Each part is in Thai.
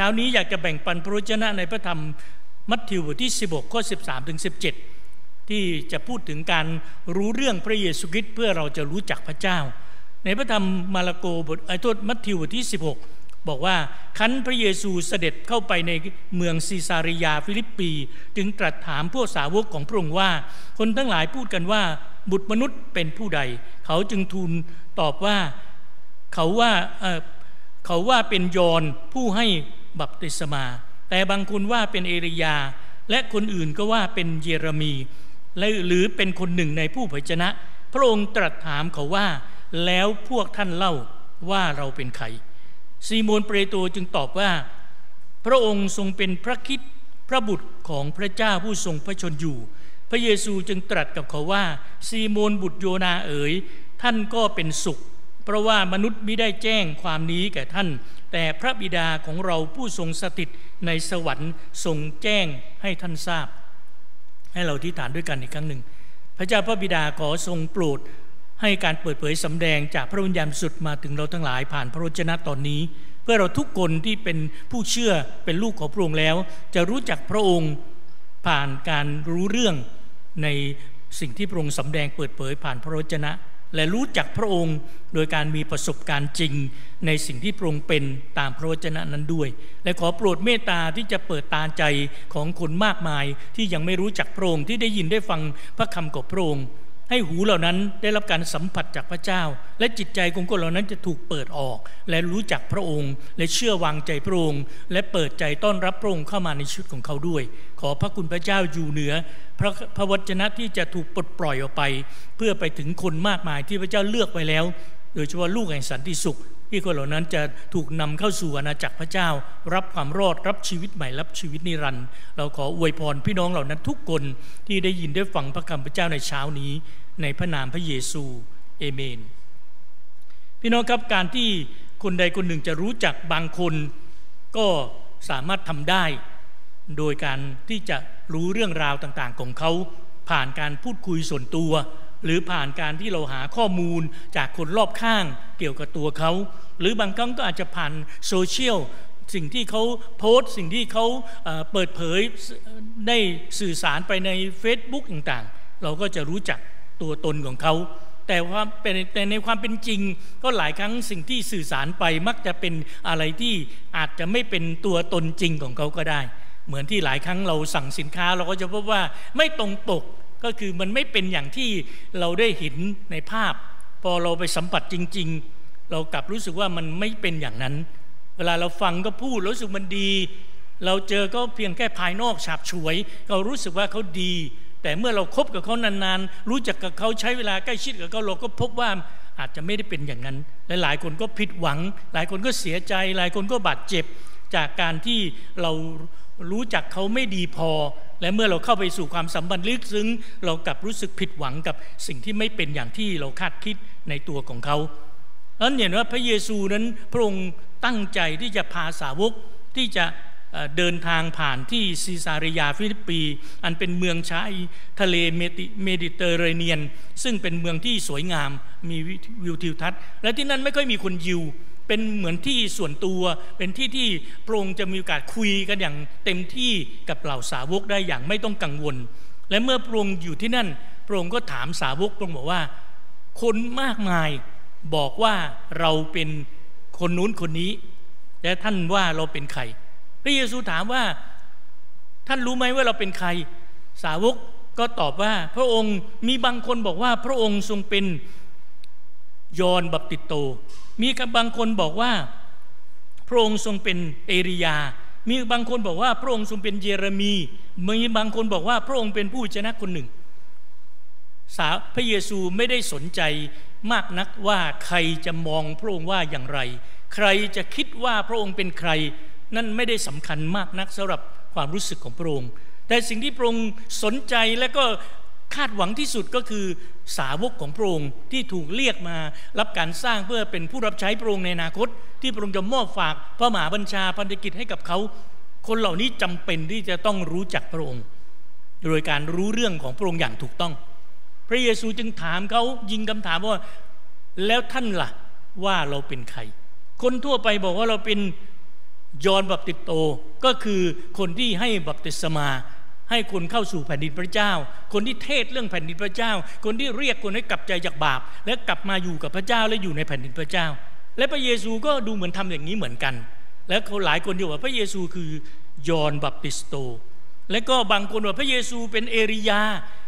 เช้านี้อยากจะแบ่งปันพระวจนะในพระธรรมมัทธิวบทที่ 16 ข้อ 13 ถึง 17 ที่จะพูดถึงการรู้เรื่องพระเยซูคริสต์เพื่อเราจะรู้จักพระเจ้า ในพระธรรมมาระโกบทเอ้ยโทษมัทธิวบทที่ 16 บอกว่าครั้นพระเยซูเสด็จเข้าไปในเมืองซีซาริยาฟิลิปปี จึงตรัสถามพวกสาวกของพระองค์ว่า คนทั้งหลายพูดกันว่าบุตรมนุษย์เป็นผู้ใด เขาจึงทูลตอบว่าเขาว่าเขาว่าเป็นยอนผู้ให้ บัพติศมา แต่บางคนว่าเป็นเอริยา และคนอื่นก็ว่าเป็นเยเรมีหรือเป็นคนหนึ่งในผู้เผยชนะ พระองค์ตรัสถามเขาว่า แล้วพวกท่านเล่าว่าเราเป็นใครซีโมนเปโตรจึงตอบว่า พระองค์ทรงเป็นพระคิดพระบุตรของพระเจ้าผู้ทรงพระชนอยู่ พระเยซูจึงตรัสกับเขาว่า ซีโมนบุตรโยนาเอ๋ยท่านก็เป็นสุข เพราะว่ามนุษย์ไม่ได้แจ้งความนี้แก่ท่าน แต่พระบิดาของเราผู้ทรงสถิตในสวรรค์ทรงแจ้งให้ท่านทราบ ให้เราที่ฐานด้วยกันอีกครั้งหนึ่ง พระเจ้าพระบิดาขอทรงโปรดให้การเปิดเผยสำแดงจากพระวิญญาณสุดมาถึงเราทั้งหลายผ่านพระวจนะตอนนี้ เพื่อเราทุกคนที่เป็นผู้เชื่อเป็นลูกของพระองค์แล้ว จะรู้จักพระองค์ผ่านการรู้เรื่องในสิ่งที่พระองค์สำแดงเปิดเผยผ่านพระวจนะ และรู้จักพระองค์โดยการมีประสบการณ์จริงในสิ่งที่พระองค์เป็นตามพระวจนะนั้นด้วย และขอโปรดเมตตาที่จะเปิดตาใจของคนมากมายที่ยังไม่รู้จักพระองค์ที่ได้ยินได้ฟังพระคำของพระองค์ ให้หูเหล่านั้นได้รับการสัมผัสจากพระเจ้า และจิตใจของคนเหล่านั้นจะถูกเปิดออก และรู้จักพระองค์ และเชื่อวางใจพระองค์ และเปิดใจต้อนรับพระองค์เข้ามาในชีวิตของเขาด้วย ขอพระคุณพระเจ้าอยู่เหนือพระพระวจนะที่จะถูกปลดปล่อยออกไป เพื่อไปถึงคนมากมายที่พระเจ้าเลือกไว้แล้ว โดยเฉพาะลูกแห่งสันติสุข ที่คนเหล่านั้นจะถูกนำเข้าสู่อาณาจักรพระเจ้า รับความรอดรับชีวิตใหม่รับชีวิตนิรันดร์เราขออวยพรพี่น้องเหล่านั้นทุกคนที่ได้ยินได้ฟังพระคำพระเจ้าในเช้านี้ ในพระนามพระเยซูเอเมน พี่น้องครับการที่คนใดคนหนึ่งจะรู้จักบางคน ก็สามารถทำได้ โดยการที่จะรู้เรื่องราวต่างๆของเขาผ่านการพูดคุยส่วนตัว หรือผ่านการที่เราหาข้อมูลจากคนรอบข้างเกี่ยวกับตัวเขา หรือบางครั้งก็อาจจะผ่านโซเชียลสิ่งที่เขาโพสต์สิ่งที่เขาเปิดเผยได้สื่อสารไปใน Facebook ต่างๆ เราก็จะรู้จักตัวตนของเขา แต่ว่าเป็นแต่ในความเป็นจริง ก็หลายครั้งสิ่งที่สื่อสารไปมักจะเป็นอะไรที่อาจจะไม่เป็นตัวตนจริงของเขาก็ได้ เหมือนที่หลายครั้งเราสั่งสินค้าเราก็จะพบว่าไม่ตรงปก ก็คือมันไม่เป็นอย่างที่เราได้เห็นในภาพ พอเราไปสัมผัสจริง ๆ เรากลับรู้สึกว่ามันไม่เป็นอย่างนั้น เวลาเราฟังก็พูดรู้สึกมันดี เราเจอก็เพียงแค่ภายนอกฉาบฉวย เรารู้สึกว่าเขาดี แต่เมื่อเราครบกับเขานานๆ รู้จักกับเขาใช้เวลาใกล้ชิดกับเขาเราก็พบว่าอาจจะไม่ได้เป็นอย่างนั้นลหลายคนก็ผิดหวัง หลายคนก็เสียใจ หลายคนก็บาดเจ็บจากการที่เรารู้จักเขาไม่ดีพอ และเมื่อเราเข้าไปสู่ความสัมพันธ์ลึกซึ้ง เรากลับรู้สึกผิดหวังกับสิ่งที่ไม่เป็นอย่างที่เราคาดคิดในตัวของเขานั้นเห็นว่าพระเยซูนั้นพระองค์ตั้งใจที่จะพาสาวกที่จะเดินทางผ่านที่ซีซาริยาฟิลิปปี อันเป็นเมืองชายทะเลเมดิเตอร์เรเนียน ซึ่งเป็นเมืองที่สวยงามมีวิวทิวทัศน์ และที่นั่นไม่ค่อยมีคนยิว เป็นเหมือนที่ส่วนตัว เป็นที่ที่พระองค์จะมีโอกาสคุยกันอย่างเต็มที่กับเหล่าสาวกได้อย่างไม่ต้องกังวล และเมื่อพระองค์อยู่ที่นั่น พระองค์ก็ถามสาวกพระองค์บอกว่า คนมากมายบอกว่าเราเป็นคนนู้นคนนี้ และท่านว่าเราเป็นใคร พระเยซูถามว่าท่านรู้ไหมว่าเราเป็นใคร สาวกก็ตอบว่าพระองค์มีบางคนบอกว่าพระองค์ทรงเป็น ยอนบัพติโต มีบางคนบอกว่าพระองค์ทรงเป็นเอริยา มีบางคนบอกว่าพระองค์ทรงเป็นเยเรมี มีบางคนบอกว่าพระองค์เป็นผู้ชนะคนหนึ่ง สาพระเยซูไม่ได้สนใจมากนักว่าใครจะมองพระองค์ว่าอย่างไร ใครจะคิดว่าพระองค์เป็นใคร นั่นไม่ได้สำคัญมากนักสำหรับความรู้สึกของพระองค์ แต่สิ่งที่พระองค์สนใจและก็ คาดหวังที่สุดก็คือสาวกของพระองค์ที่ถูกเรียกมา รับการสร้างเพื่อเป็นผู้รับใช้พระองค์ในอนาคต ที่พระองค์จะมอบฝากพระมหาบัญชาพันธกิจให้กับเขา คนเหล่านี้จำเป็นที่จะต้องรู้จักพระองค์ โดยการรู้เรื่องของพระองค์อย่างถูกต้อง พระเยซูจึงถามเขายิงคำถามว่าแล้วท่านละ่ะว่าเราเป็นใคร คนทั่วไปบอกว่าเราเป็นยอนบัพติโตก็คือคนที่ให้บัพติศมา ให้คนเข้าสู่แผ่นดินพระเจ้า คนที่เทศเรื่องแผ่นดินพระเจ้า คนที่เรียกคนให้กลับใจจากบาป และกลับมาอยู่กับพระเจ้าและอยู่ในแผ่นดินพระเจ้า และพระเยซูก็ดูเหมือนทำอย่างนี้เหมือนกัน และหลายคนอยู่ว่าพระเยซูคือยอนบัพติสโต และก็บางคนว่าพระเยซูเป็นเอริยา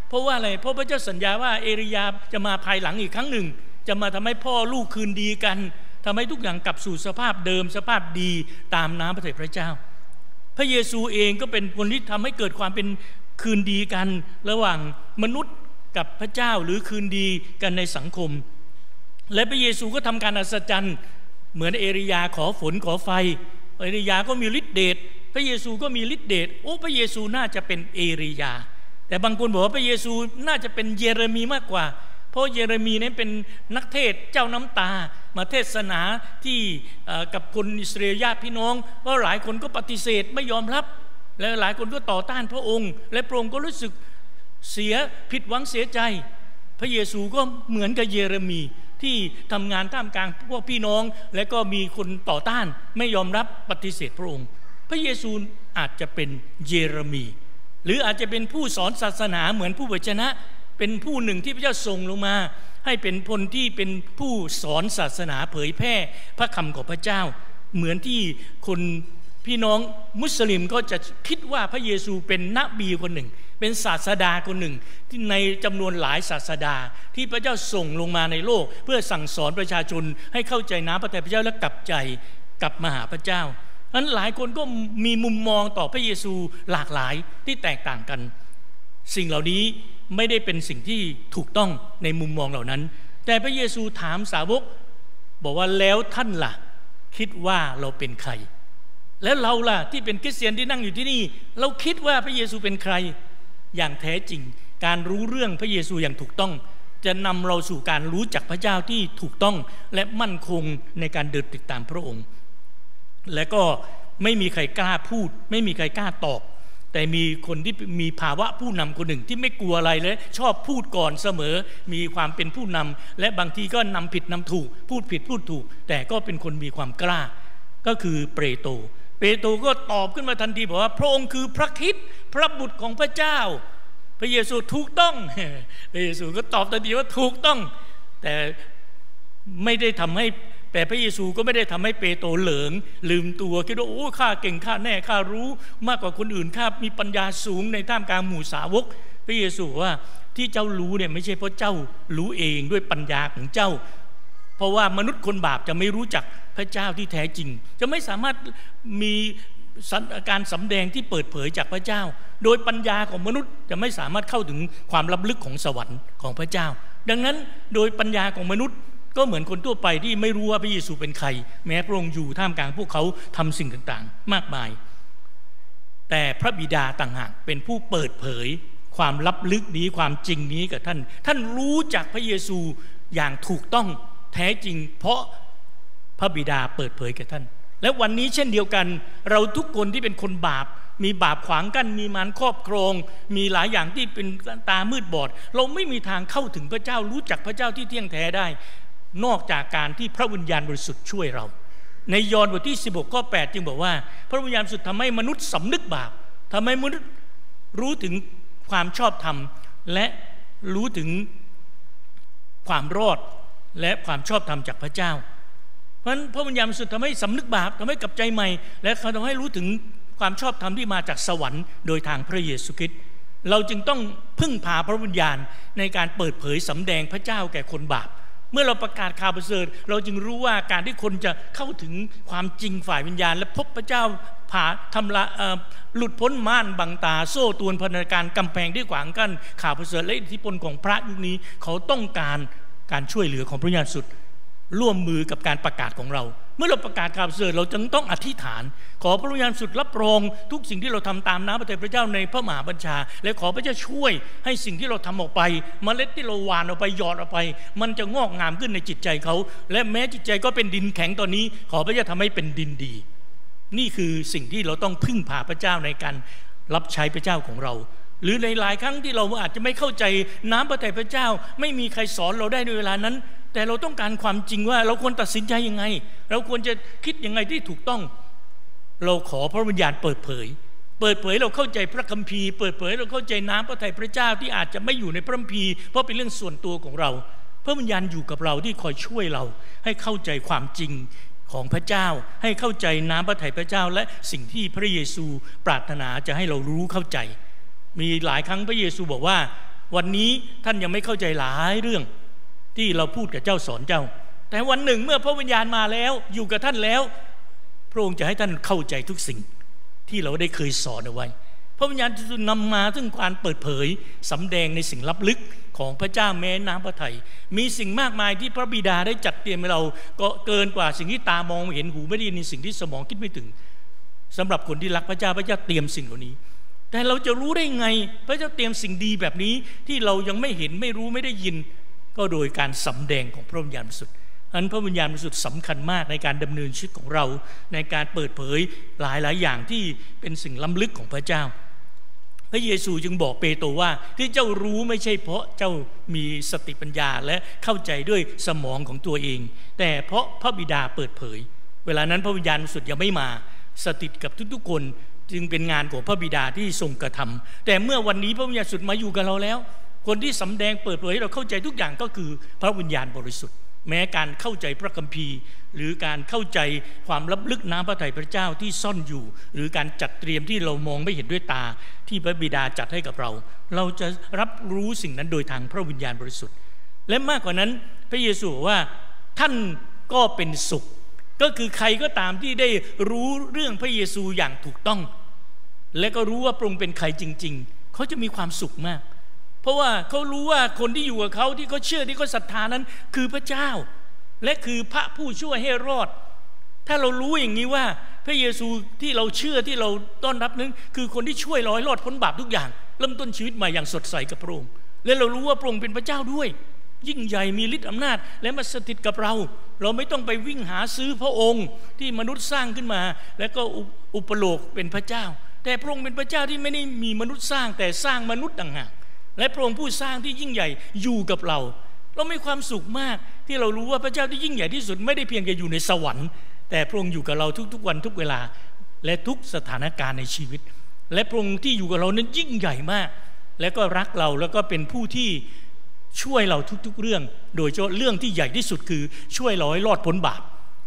เพราะว่าอะไรเพราะพระเจ้าสัญญาว่าเอริยาจะมาภายหลังอีกครั้งหนึ่ง จะมาทำให้พ่อลูกคืนดีกันทำให้ทุกอย่างกลับสู่สภาพเดิมสภาพดีตามน้ำพระทัยพระเจ้า พระเยซูเองก็เป็นคนที่ทำให้เกิดความเป็นคืนดีกันระหว่างมนุษย์กับพระเจ้าหรือคืนดีกันในสังคม และพระเยซูก็ทำการอัศจรรย์เหมือนเอริยาขอฝนขอไฟ เอริยาก็มีฤทธิเดชพระเยซูก็มีฤทธิเดชโอ้พระเยซูน่าจะเป็นเอริยา แต่บางคนบอกว่าพระเยซูน่าจะเป็นเยเรมีมากกว่า เพราะเยเรมีนั้นเป็นนักเทศเจ้าน้ำตา มาเทศนาที่กับคนอิสราเอลญาติพี่น้องว่าหลายคนก็ปฏิเสธไม่ยอมรับ และหลายคนก็ต่อต้านพระองค์ และพระองค์ก็รู้สึกเสียผิดหวังเสียใจ พระเยซูก็เหมือนกับเยเรมีที่ทำงานท่ามกลางพวกพี่น้อง และก็มีคนต่อต้านไม่ยอมรับปฏิเสธพระองค์ พระเยซูอาจจะเป็นเยเรมี หรืออาจจะเป็นผู้สอนศาสนาเหมือนผู้วจนะ เป็นผู้หนึ่งที่พระเจ้าส่งลงมา ให้เป็นพลที่เป็นผู้สอนศาสนาเผยแพร่พระคำของพระเจ้า เหมือนที่คนพี่น้องมุสลิมก็จะคิดว่าพระเยซูเป็นนบีคนหนึ่ง เป็นศาสดาคนหนึ่ง ที่ในจำนวนหลายศาสดา ที่พระเจ้าส่งลงมาในโลก เพื่อสั่งสอนประชาชนให้เข้าใจน้ำพระทัยพระเจ้าและกลับใจกลับมาหาพระเจ้านั้นหลายคนก็มีมุมมองต่อพระเยซูหลากหลายที่แตกต่างกัน สิ่งเหล่านี้ ไม่ได้เป็นสิ่งที่ถูกต้องในมุมมองเหล่านั้น แต่พระเยซูถามสาวก บอกว่าแล้วท่านล่ะ คิดว่าเราเป็นใคร แล้วเราล่ะที่เป็นคริสเตียนที่นั่งอยู่ที่นี่ เราคิดว่าพระเยซูเป็นใคร อย่างแท้จริง การรู้เรื่องพระเยซูอย่างถูกต้อง จะนำเราสู่การรู้จักพระเจ้าที่ถูกต้องและมั่นคงในการเดินติดตามพระองค์ และก็ไม่มีใครกล้าพูด ไม่มีใครกล้าตอบ แต่มีคนที่มีภาวะผู้นำคนหนึ่งที่ไม่กลัวอะไรเลย ชอบพูดก่อนเสมอ มีความเป็นผู้นำและบางทีก็นำผิดนำถูก พูดผิดพูดถูก แต่ก็เป็นคนมีความกล้า ก็คือเปโตรเปโตรก็ตอบขึ้นมาทันทีบอกว่า พระองค์คือพระคิดพระบุตรของพระเจ้า พระเยซูถูกต้องพระเยซูก็ตอบทันทีว่าถูกต้อง แต่ไม่ได้ทำให้ แต่พระเยซูก็ไม่ได้ทำให้เปโตรเหลิง ลืมตัวคิดว่าโอ้ข้าเก่งข้าแน่ข้ารู้ มากกว่าคนอื่นข้ามีปัญญาสูงในท่ามกลางหมู่สาวก พระเยซูว่าที่เจ้ารู้เนี่ยไม่ใช่เพราะเจ้ารู้เองด้วยปัญญาของเจ้า เพราะว่ามนุษย์คนบาปจะไม่รู้จักพระเจ้าที่แท้จริง จะไม่สามารถมีการสำแดงที่เปิดเผยจากพระเจ้า โดยปัญญาของมนุษย์จะไม่สามารถเข้าถึงความลับลึกของสวรรค์ของพระเจ้า ดังนั้นโดยปัญญาของมนุษย์ ก็เหมือนคนทั่วไปที่ไม่รู้ว่าพระเยซูเป็นใคร แม้พระองค์อยู่ท่ามกลางพวกเขาทำสิ่งต่างๆ มากมาย แต่พระบิดาต่างหากเป็นผู้เปิดเผย ความลับลึกนี้ความจริงนี้กับท่าน ท่านรู้จักพระเยซูอย่างถูกต้องแท้จริง เพราะพระบิดาเปิดเผยกับท่าน และวันนี้เช่นเดียวกัน เราทุกคนที่เป็นคนบาปมีบาปขวางกั้นมีมารครอบครอง มีหลายอย่างที่เป็นตามืดบอด เราไม่มีทางเข้าถึงพระเจ้ารู้จักพระเจ้าที่เที่ยงแท้ได้ นอกจากการที่พระวิญญาณบริสุทธิ์ช่วยเรา ในยอห์นบทที่ 16ข้อ8จึงบอกว่า พระวิญญาณสุดทำให้มนุษย์สำนึกบาปทำให้มนุษย์รู้ถึงความชอบธรรม และรู้ถึงความรอดและความชอบธรรมจากพระเจ้า เพราะฉะนั้นพระวิญญาณสุดทำให้สำนึกบาปทำให้กลับใจใหม่ และเขาทำให้รู้ถึงความชอบธรรมที่มาจากสวรรค์โดยทางพระเยซูคริสต์เราจึงต้องพึ่งพาพระวิญญาณในการเปิดเผยสำแดงพระเจ้าแก่คนบาป เมื่อเราประกาศข่าวประเสริฐ เราจึงรู้ว่าการที่คนจะเข้าถึงความจริงฝ่ายวิญญาณ และพบพระเจ้าผ่าทำละหลุดพ้นม่านบังตา โซ่ตวนพันธการกำแพงที่ขวางกั้นข่าวประเสริฐและอิทธิพลของพระยุคนี้เขาต้องการการช่วยเหลือของพระญาณสุด ร่วมมือกับการประกาศของเรา เมื่อเราประกาศข่าวเสริฐเราจึงต้องอธิษฐาน ขอพระวิญญาณสุดรับรอง ทุกสิ่งที่เราทำตามน้ำพระทัยพระเจ้าในพระมหาบัญชา และขอพระเจ้าช่วยให้สิ่งที่เราทำออกไปมเมล็ดที่เราหว่านออกไปหยอดออกไป มันจะงอกงามขึ้นในจิตใจเขา และแม้จิตใจก็เป็นดินแข็งตอนนี้ ขอพระเจ้าทำให้เป็นดินดี นี่คือสิ่งที่เราต้องพึ่งพาพระเจ้าในการรับใช้พระเจ้าของเราหรือในหลายครั้งที่เราอาจจะไม่เข้าใจน้ำพระทัยพระเจ้า ไม่มีใครสอนเราได้ในเวลานั้น แต่เราต้องการความจริงว่า เราควรตัดสินใจยังไง เราควรจะคิดยังไงที่ถูกต้อง เราขอพระวิญญาณเปิดเผย เปิดเผยเราเข้าใจพระคัมภีร์ เปิดเผยเราเข้าใจน้ำพระทัยพระเจ้าที่อาจจะไม่อยู่ในพระคัมภีร์ เพราะเป็นเรื่องส่วนตัวของเรา พระวิญญาณอยู่กับเราที่คอยช่วยเรา ให้เข้าใจความจริงของพระเจ้า ให้เข้าใจน้ำพระทัยพระเจ้า และสิ่งที่พระเยซูปรารถนาจะให้เรารู้เข้าใจ มีหลายครั้งพระเยซูบอกว่า วันนี้ท่านยังไม่เข้าใจหลายเรื่อง ที่เราพูดกับเจ้าสอนเจ้า แต่วันหนึ่งเมื่อพระวิญญาณมาแล้ว อยู่กับท่านแล้ว พระองค์จะให้ท่านเข้าใจทุกสิ่งที่เราได้เคยสอนเอาไว้ พระวิญญาณจะนำมาถึงการเปิดเผยสำแดงในสิ่งลับลึกของพระเจ้าแม้น้ำพระทัยมีสิ่งมากมายที่พระบิดาได้จัดเตรียมให้เราก็เกินกว่าสิ่งที่ตามองเห็นหูไม่ได้ยินสิ่งที่สมองคิดไม่ถึงสำหรับคนที่รักพระเจ้าพระเจ้าเตรียมสิ่งเหล่านี้ แต่เราจะรู้ได้ไง พระเจ้าเตรียมสิ่งดีแบบนี้ที่เรายังไม่เห็นไม่รู้ไม่ได้ยิน ก็โดยการสำแดงของพระวิญญาณบริสุทธิ์อันพระวิญญาณบริสุทธิ์สำคัญมากในการดำเนินชีวิตของเรา ในการเปิดเผยหลายหลายอย่างที่เป็นสิ่งล้ำลึกของพระเจ้า พระเยซูจึงบอกเปโตรว่าที่เจ้ารู้ไม่ใช่เพราะเจ้ามีสติปัญญาและเข้าใจด้วยสมองของตัวเอง แต่เพราะพระบิดาเปิดเผย เวลานั้นพระวิญญาณบริสุทธิ์ยังไม่มาสถิตกับทุกๆคนจึงเป็นงานของพระบิดาที่ทรงกระทำแต่เมื่อวันนี้พระวิญญาณบริสุทธิ์มาอยู่กับเราแล้ว คนที่สำแดงเปิดเผยให้เราเข้าใจทุกอย่างก็คือพระวิญญาณบริสุทธิ์ แม้การเข้าใจพระคัมภีร์ หรือการเข้าใจความลับลึกน้ำพระทัยพระเจ้าที่ซ่อนอยู่ หรือการจัดเตรียมที่เรามองไม่เห็นด้วยตาที่พระบิดาจัดให้กับเรา เราจะรับรู้สิ่งนั้นโดยทางพระวิญญาณบริสุทธิ์ และมากกว่านั้นพระเยซูว่าท่านก็เป็นสุข ก็คือใครก็ตามที่ได้รู้เรื่องพระเยซูอย่างถูกต้อง และก็รู้ว่าพระองค์เป็นใครจริง ๆ เขาจะมีความสุขมาก เพราะว่าเขารู้ว่าคนที่อยู่กับเขาที่เขาเชื่อที่เขาศรัทธานั้น คือพระเจ้า และคือพระผู้ช่วยให้รอด ถ้าเรารู้อย่างนี้ว่า พระเยซูที่เราเชื่อที่เราต้อนรับนั้น คือคนที่ช่วยเราให้รอดพ้นบาปทุกอย่าง เริ่มต้นชีวิตใหม่อย่างสดใสกับพระองค์และเรารู้ว่าพระองค์เป็นพระเจ้าด้วย ยิ่งใหญ่มีฤทธิ์อำนาจ และมาสถิตกับเรา เราไม่ต้องไปวิ่งหาซื้อพระองค์ที่มนุษย์สร้างขึ้นมา แล้วก็อุปโลกเป็นพระเจ้า แต่พระองค์เป็นพระเจ้าที่ไม่ได้มีมนุษย์สร้างแต่สร้างมนุษย์ต่างหาก และพระองค์ผู้สร้างที่ยิ่งใหญ่อยู่กับเรา เรามีความสุขมากที่เรารู้ว่าพระเจ้าที่ยิ่งใหญ่ที่สุดไม่ได้เพียงแค่อยู่ในสวรรค์ แต่พระองค์อยู่กับเราทุกๆวันทุกเวลา และทุกสถานการณ์ในชีวิต และพระองค์ที่อยู่กับเรานั้นยิ่งใหญ่มาก และก็รักเราแล้วก็เป็นผู้ที่ช่วยเราทุกๆเรื่อง โดยเฉพาะเรื่องที่ใหญ่ที่สุดคือช่วยเราให้รอดพ้นบาป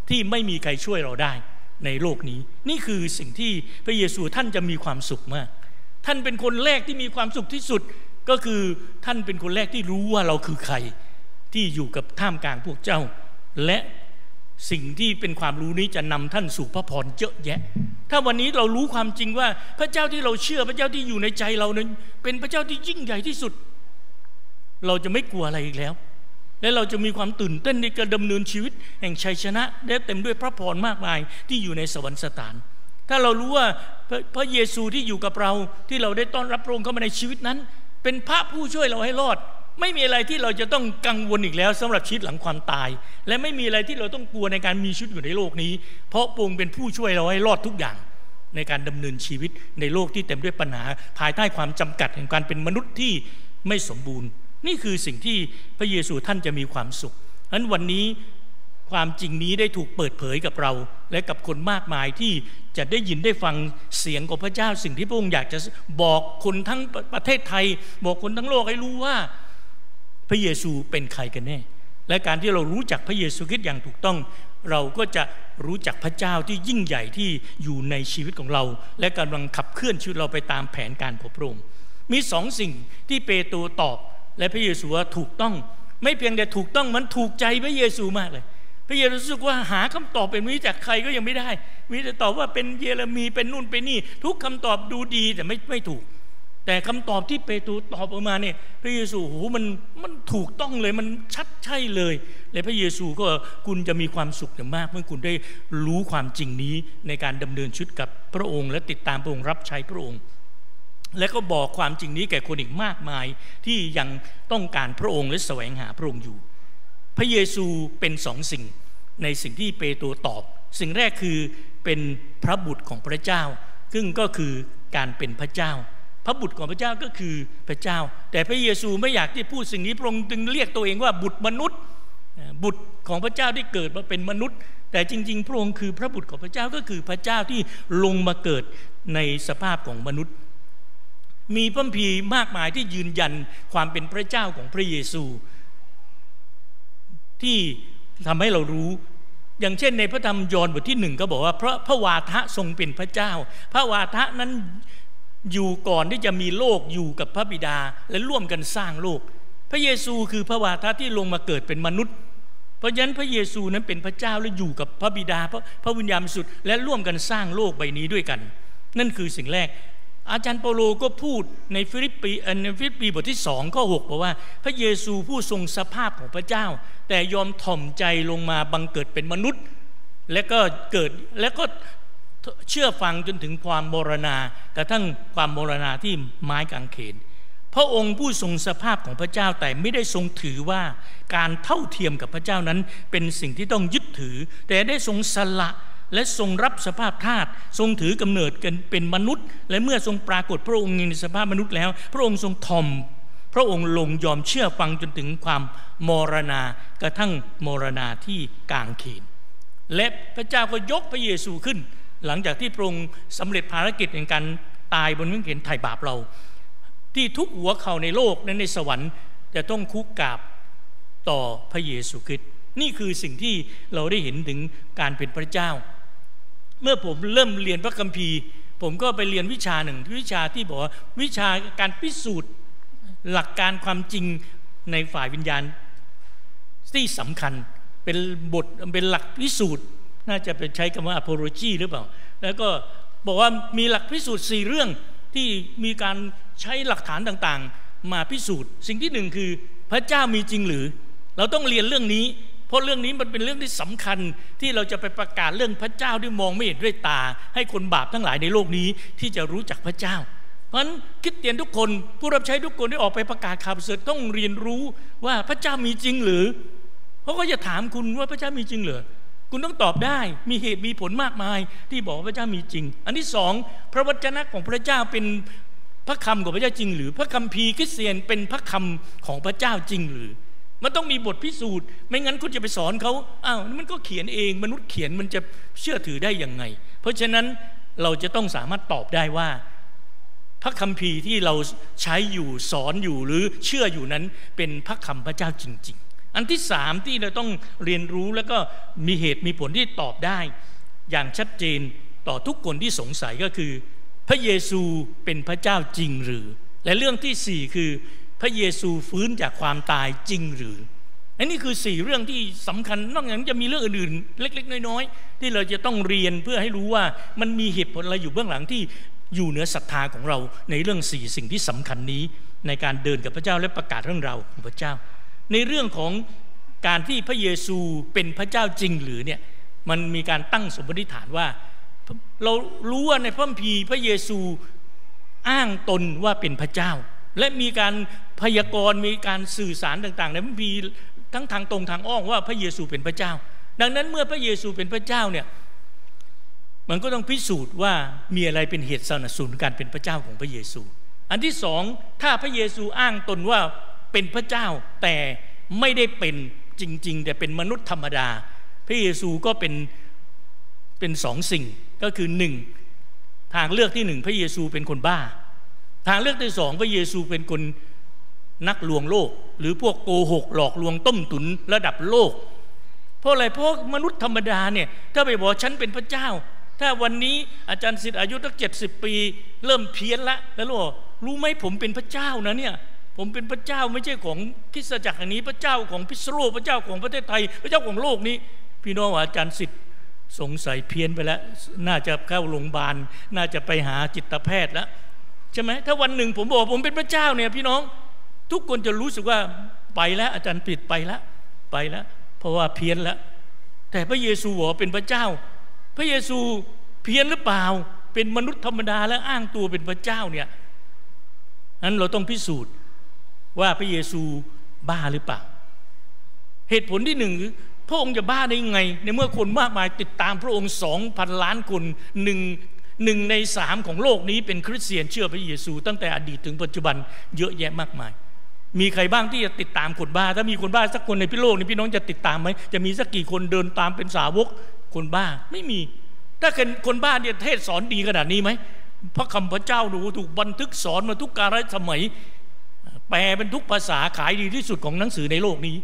ที่ไม่มีใครช่วยเราได้ในโลกนี้ นี่คือสิ่งที่พระเยซูท่านจะมีความสุขมาก ท่านเป็นคนแรกที่มีความสุขที่สุด ก็คือท่านเป็นคนแรกที่รู้ว่าเราคือใครที่อยู่กับท่ามกลางพวกเจ้า และสิ่งที่เป็นความรู้นี้จะนำท่านสู่พระพรเยอะแยะ ถ้าวันนี้เรารู้ความจริงว่าพระเจ้าที่เราเชื่อพระเจ้าที่อยู่ในใจเรานั้นเป็นพระเจ้าที่ยิ่งใหญ่ที่สุด เราจะไม่กลัวอะไรอีกแล้ว และเราจะมีความตื่นเต้นในการดำเนินชีวิต แห่งชัยชนะและเต็มด้วยพระพรมากมายที่อยู่ในสวรรค์สถาน ถ้าเรารู้ว่าพระเยซูที่อยู่กับเราที่เราได้ต้อนรับพระองค์เข้ามาในชีวิตนั้น เป็นพระผู้ช่วยเราให้รอด ไม่มีอะไรที่เราจะต้องกังวลอีกแล้วสำหรับชีวิตหลังความตาย และไม่มีอะไรที่เราต้องกลัวในการมีชีวิตอยู่ในโลกนี้ เพราะพระองค์เป็นผู้ช่วยเราให้รอดทุกอย่างในการดำเนินชีวิตในโลกที่เต็มด้วยปัญหา ภายใต้ความจำกัดแห่งการเป็นมนุษย์ที่ไม่สมบูรณ์ นี่คือสิ่งที่พระเยซูท่านจะมีความสุขฉะนั้นวันนี้ ความจริงนี้ได้ถูกเปิดเผยกับเรา และกับคนมากมายที่จะได้ยินได้ฟังเสียงของพระเจ้า สิ่งที่พระองค์อยากจะบอกคนทั้งประเทศไทย บอกคนทั้งโลกให้รู้ว่าพระเยซูเป็นใครกันแน่ และการที่เรารู้จักพระเยซูคริสต์อย่างถูกต้อง เราก็จะรู้จักพระเจ้าที่ยิ่งใหญ่ที่อยู่ในชีวิตของเรา และกำลังขับเคลื่อนชีวิตเราไปตามแผนการของพระองค์มีสองสิ่งที่เปโตรตอบ และพระเยซูว่าถูกต้อง ไม่เพียงแต่ถูกต้องมันถูกใจพระเยซูมากเลย พระเยซูรู้สึกว่าหาคำตอบเป็นวิจากใครก็ยังไม่ได้ มีแต่ตอบว่าเป็นเยเรมีเป็นนู่นเป็นนี่ ทุกคำตอบดูดีแต่ไม่ไม่ถูก แต่คำตอบที่เปโตรตอบออกมาเนี่ยพระเยซูโหมันมันถูกต้องเลยมันชัดใช่เลยและพระเยซูก็คุณจะมีความสุขอย่างมาก เมื่อคุณได้รู้ความจริงนี้ในการดำเนินชุดกับพระองค์ และติดตามพระองค์รับใช้พระองค์ และก็บอกความจริงนี้แก่คนอีกมากมายที่ยังต้องการพระองค์และแสวงหาพระองค์อยู่ พระเยซูเป็นสองสิ่ง ในสิ่งที่เปโตรตอบ สิ่งแรกคือเป็นพระบุตรของพระเจ้า ซึ่งก็คือการเป็นพระเจ้า พระบุตรของพระเจ้าก็คือพระเจ้า แต่พระเยซูไม่อยากที่พูดสิ่งนี้พระองค์จึงเรียกตัวเองว่าบุตรมนุษย์ บุตรของพระเจ้าที่เกิดมาเป็นมนุษย์ แต่จริง ๆ พระองค์คือพระบุตรของพระเจ้าก็คือพระเจ้าที่ลงมาเกิดในสภาพของมนุษย์มีพระพีมากมายที่ยืนยันความเป็นพระเจ้าของพระเยซู ที่ทำให้เรารู้ อย่างเช่นในพระธรรมยอห์นบทที่หนึ่งก็บอกว่า เพราะพระวาทะทรงเป็นพระเจ้า พระวาทะนั้นอยู่ก่อนที่จะมีโลกอยู่กับพระบิดาและร่วมกันสร้างโลก พระเยซูคือพระวาทะที่ลงมาเกิดเป็นมนุษย์ เพราะฉะนั้นพระเยซูนั้นเป็นพระเจ้าและอยู่กับพระบิดาพระวิญญาณบริสุทธิ์และร่วมกันสร้างโลกใบนี้ด้วยกัน นั่นคือสิ่งแรก อาจารย์เปาโลก็พูดในฟิลิปปีในฟิลิปปีบทที่สองข้อหกบอกว่า พระเยซูผู้ทรงสภาพของพระเจ้า แต่ยอมถ่อมใจลงมาบังเกิดเป็นมนุษย์ และก็เกิดและก็เชื่อฟังจนถึงความมรณากระทั่งความมรณาที่ไม้กางเขน พระองค์ผู้ทรงสภาพของพระเจ้าแต่ไม่ได้ทรงถือว่าการเท่าเทียมกับพระเจ้านั้นเป็นสิ่งที่ต้องยึดถือ แต่ได้ทรงสละ และทรงรับสภาพธาตุทรงถือกำเนิดกันเป็นมนุษย์ และเมื่อทรงปรากฏพระองค์ในสภาพมนุษย์แล้ว พระองค์ทรงทอม พระองค์ลงยอมเชื่อฟังจนถึงความมรณากระทั่งมรณาที่กางเขนและพระเจ้าก็ยกพระเยซูขึ้น หลังจากที่พระองค์สำเร็จภารกิจในการตายบนวิงเข็นไถ่บาปเรา ที่ทุกหัวเข่าในโลกและในสวรรค์จะต้องคุกกาบต่อพระเยซูคริสต์นี่คือสิ่งที่เราได้เห็นถึงการเป็นพระเจ้า เมื่อผมเริ่มเรียนพระคัมภีร์ ผมก็ไปเรียนวิชาหนึ่งวิชาที่บอกว่าวิชาการพิสูจน์หลักการความจริงในฝ่ายวิญญาณที่สำคัญเป็นบทเป็นหลักพิสูจน์น่าจะเป็นใช้คำว่า apology หรือเปล่า แล้วก็บอกว่ามีหลักพิสูจน์สี่เรื่องที่มีการใช้หลักฐานต่างๆ มาพิสูจน์ สิ่งที่หนึ่งคือพระเจ้ามีจริงหรือ เราต้องเรียนเรื่องนี้ ราะเรื่องนี้มันเป็นเรื่องที่สำคัญที่เราจะไปประกาศเรื่องพระเจ้าที่มองไม่เห็นด้วยตา ให้คนบาปทั้งหลายในโลกนี้ที่จะรู้จักพระเจ้า เพราะฉะนั้นคิดเตียนทุกคนผู้รับใช้ทุกคนที่ออกไปประกาศข่าวเสด็จต้องเรียนรู้ว่าพระเจ้ามีจริงหรือเพราะก็จะถามคุณว่าพระเจ้ามีจริงหรือคุณต้องตอบได้มีเหตุมีผลมากมาย ที่บอกว่าพระเจ้ามีจริง อันที่สองพระวจนะของพระเจ้าเป็นพระคำของพระเจ้าจริง หรือพระคัมภีร์คริสเตียนเป็นพระคำของพระเจ้าจริงหรือ มันต้องมีบทพิสูจน์ ไม่งั้นคุณจะไปสอนเขาอ้าวมันก็เขียนเอง มนุษย์เขียนมันจะเชื่อถือได้ยังไง เพราะฉะนั้นเราจะต้องสามารถตอบได้ว่า พระคัมภีร์ที่เราใช้อยู่สอนอยู่หรือเชื่ออยู่นั้น เป็นพระคำพระเจ้าจริง ๆ อันที่สามที่เราต้องเรียนรู้แล้วก็มีเหตุมีผลที่ตอบได้ อย่างชัดเจนต่อทุกคนที่สงสัยก็คือ พระเยซูเป็นพระเจ้าจริงหรือ และเรื่องที่สี่คือ พระเยซูฟื้นจากความตายจริงหรืออันนี้คือสี่เรื่องที่สำคัญนอกจากนั้จะมีเรื่องอื่นๆเล็ก ๆ น้อยๆที่เราจะต้องเรียนเพื่อให้รู้ว่ามันมีเหตุผลอะไรอยู่เบื้องหลังที่อยู่เหนือศรัทธาของเราในเรื่องสี่สิ่งที่สำคัญนี้ในการเดินกับพระเจ้าและประกาศเรื่องราวของพระเจ้า ในเรื่องของการที่พระเยซูเป็นพระเจ้าจริงหรือเนี่ยมันมีการตั้งสมมติฐานว่า เรารู้ว่าในพระคัมภีร์พระเยซูอ้างตนว่าเป็นพระเจ้า และมีการพยากรณ์มีการสื่อสารต่างๆในพระคัมภีทั้งทางตรงทางอ้อมว่าพระเยซูเป็นพระเจ้า ดังนั้นเมื่อพระเยซูเป็นพระเจ้าเนี่ยมันก็ต้องพิสูจน์ว่ามีอะไรเป็นเหตุสนับสนุนการเป็นพระเจ้าของพระเยซู อันที่สองถ้าพระเยซูอ้างตนว่าเป็นพระเจ้าแต่ไม่ได้เป็นจริง ๆ แต่เป็นมนุษย์ธรรมดา พระเยซูก็เป็นเป็นสองสิ่งก็คือหนึ่งทางเลือกที่หนึ่งพระเยซูเป็นคนบ้า ทางเลือกที่สองพระเยซูเป็นคนนักลวงโลก หรือพวกโกหกหลอกลวงต้มตุนระดับโลก เพราะอะไรเพราะมนุษย์ธรรมดาเนี่ยถ้าไปบอกฉันเป็นพระเจ้า ถ้าวันนี้อาจารย์สิทธิ์อายุตั้งเจ็ดสิบปี เริ่มเพี้ยนละแล้วรู้รู้ไหมผมเป็นพระเจ้านะเนี่ยผมเป็นพระเจ้าไม่ใช่ของคริสตจักรนี้พระเจ้าของพิศโลพระเจ้าของประเทศไทย พระเจ้าของโลกนี้ พี่น้องอาจารย์สิทธิ์สงสัยเพี้ยนไปแล้ว น่าจะเข้าโรงพยาบาลน่าจะไปหาจิตแพทย์แล้ว ใช่ไหมถ้าวันหนึ่งผมบอกผมเป็นพระเจ้าเนี่ยพี่น้องทุกคนจะรู้สึกว่าไปแล้ว อาจารย์ปิดไปแล้วไปแล้ว เพราะว่าเพี้ยนแล้ว แต่พระเยซูบอกเป็นพระเจ้า พระเยซูเพี้ยนหรือเปล่า เป็นมนุษย์ธรรมดาแล้วอ้างตัวเป็นพระเจ้าเนี่ยนั้นเราต้องพิสูจน์ว่าพระเยซูบ้าหรือเปล่า เหตุผลที่หนึ่งพระองค์จะบ้าได้ยังไง ในเมื่อคนมากมายติดตามพระองค์สองพันล้านคนหนึ่ง หนึ่งในสามของโลกนี้เป็นคริสเตียนเชื่อพระเยซู ตั้งแต่อดีตถึงปัจจุบันเยอะแยะมากมาย มีใครบ้างที่จะติดตามคนบ้า ถ้ามีคนบ้าสักคนในพี่โลกนี้พี่น้องจะติดตามไหมจะมีสักกี่คนเดินตามเป็นสาวกคนบ้าไม่มี ถ้าเป็นคนบ้าเนี่ยเทศสอนดีขนาดนี้ไหมพระคำพระเจ้าดูถูกบันทึกสอนมาทุกกาลสมัย แปลเป็นทุกภาษาขายดีที่สุดของหนังสือในโลกนี้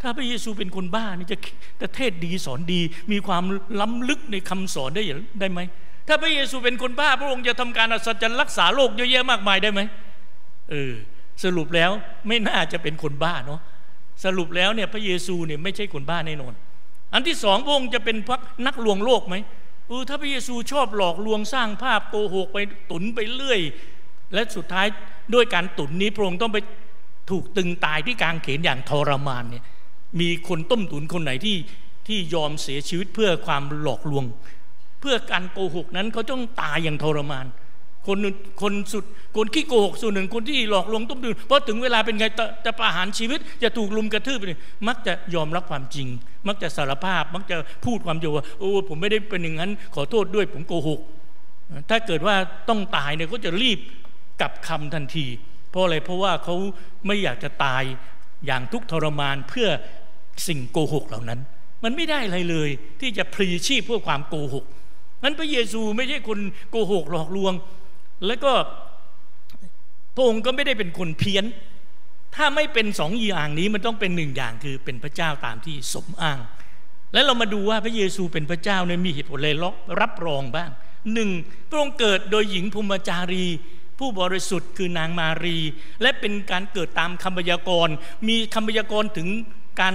ถ้าพระเยซูเป็นคนบ้านี่จะจะเทศดีสอนดี มีความล้ำลึกในคำสอนได้ได้ไหม ถ้าพระเยซูเป็นคนบ้าพระองค์จะทำการอัศจรรย์รักษาโรคเยอะแยะมากมายได้ไหมเออสรุปแล้วไม่น่าจะเป็นคนบ้าเนาะสรุปแล้วเนี่ยพระเยซูเนี่ยไม่ใช่คนบ้าแน่นอน อันที่สองพระองค์จะเป็นพักนักลวงโลกไหมเออถ้าพระเยซูชอบหลอกลวงสร้างภาพโกหกไปตุนไปเรื่อย และสุดท้ายด้วยการตุนนี้พระองค์ต้องไปถูกตึงตายที่กลางเขนอย่างทรมานเนี่ยมีคนต้มตุนคนไหนที่ที่ยอมเสียชีวิตเพื่อความหลอกลวง พื่อการโกหกนั้นเขาต้องตายอย่างทรมาน คนคนสุดคนขี้โกหกส่วนหนึ่งคนที่หลอกลวงต้มตื่นเพราะถึงเวลาเป็นไงจะประหารชีวิต จะถูกลุมกระทืบไปมักจะยอมรับความจริง มักจะสารภาพ มักจะพูดความจริงว่าโอ้ผมไม่ได้เป็นอย่างนั้น ขอโทษด้วยผมโกหก ถ้าเกิดว่าต้องตายเนี่ยก็จะรีบกลับคำทันที เพราะอะไรเพราะว่าเขาไม่อยากจะตายอย่างทุกทรมานเพื่อสิ่งโกหกเหล่านั้น มันไม่ได้อะไรเลย ที่จะพลีชีพเพื่อความโกหก นั้นพระเยซูไม่ใช่คนโกหกหลอกลวง แล้วก็พระองค์ก็ไม่ได้เป็นคนเพี้ยน ถ้าไม่เป็นสองอย่างนี้มันต้องเป็นหนึ่งอย่างคือเป็นพระเจ้าตามที่สมอ้าง แล้วเรามาดูว่าพระเยซูเป็นพระเจ้าเนี่ยมีเหตุผลอะไรรับรองบ้างหนึ่งพระองค์เกิดโดยหญิงภูมิจารี ผู้บริสุทธิ์คือนางมารี และเป็นการเกิดตามคำพยากรณ์มีคำพยากรณ์ถึงการ